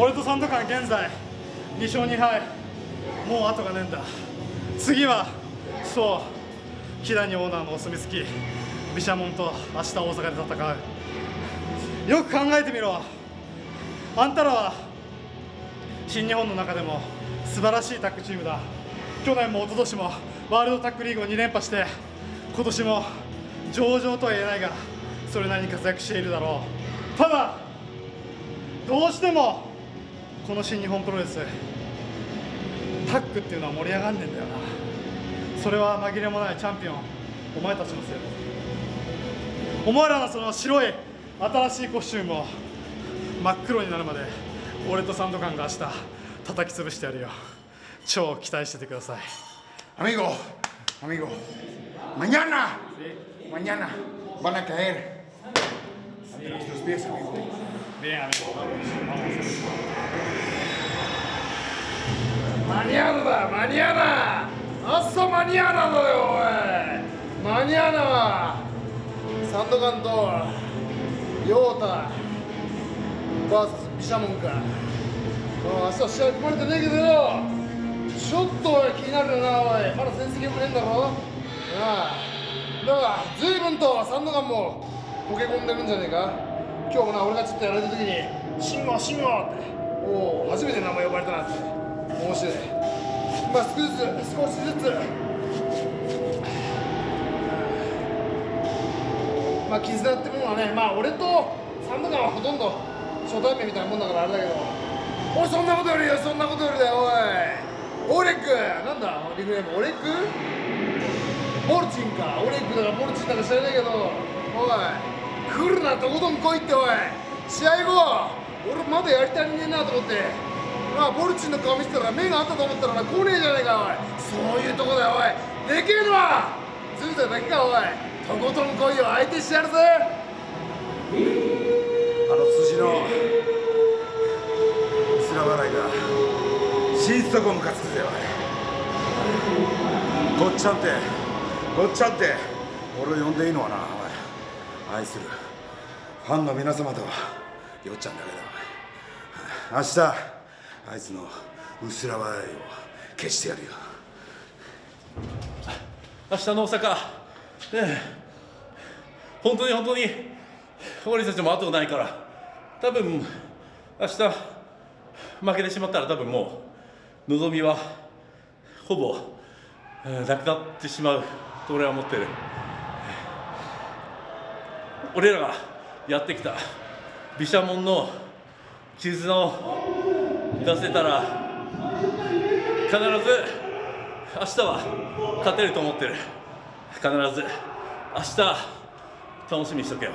俺と三度間現在2勝2敗。もう後がねえんだ。次はそう。木谷オーナーのお墨付き。毘沙門と明日大阪で戦う。よく考えてみろ。あんたらは新日本の中でも素晴らしいタッグチームだ。去年も一昨年もワールドタッグリーグを2連覇して今年も上々とは言えないがそれなりに活躍しているだろう。ただどうしてもこの新日本プロレスタッグっていうのは盛り上がんねえんだよな。それは紛れもないチャンピオンお前たちのせいだ。お前らのその白い新しいコスチュームを真っ黒になるまで俺とサンドカンが明日叩き潰してやるよ。超期待しててください。Amigo, amigo, mañana, mañana van a caer. Ante nuestros pies, amigo. Bien, amigo, vamos, Mañana da, mañana. Hasta mañana だよ、おい。マニアナはサンドガンとヨータ VS ビシャモンか。うん明日試合組まれてねえけどよ。ちょっとおい気になるな、おい。まだ戦績良くねえんだろ。なあ。だから、随分とサンドガンもけ込んでるんじゃねえか？今日もな、俺がちょっとやられた時に、シンゴ、シンゴって。おお、初めて名前呼ばれたなって。面白い。まあ少しずつ少しずつまあ絆ってものはねまあ俺とサンドガンはほとんど初対面みたいなもんだからあれだけどおいそんなことよりよそんなことよりだよおいオレックなんだリフレームオレック？モルチンかオレックだかモルチンだか知らないけどおい来るなとことん来いっておい。試合後俺まだやりたいねえなと思って。まあボルチンの顔見てたら目があったと思ったらな来ねえじゃねえかおい。そういうとこだよおい。でけえのはズルだだけかおい。とことん来いよ相手してやるぜ。あの辻の砂笑いが心底ムカつくぜおい。ごっちゃんってごっちゃんって俺を呼んでいいのはなおい愛する。ファンの皆様とはよっちゃんだけだ。明日あいつの薄ら笑いを消してやるよ。明日の大阪、ね、本当に本当に俺たちも後がないから。多分明日負けてしまったら多分もう望みはほぼ、なくなってしまうと俺は思ってる。俺らがやってきた毘沙門の絆を出せたら必ず明日は勝てると思ってる。必ず明日楽しみにしとけよ。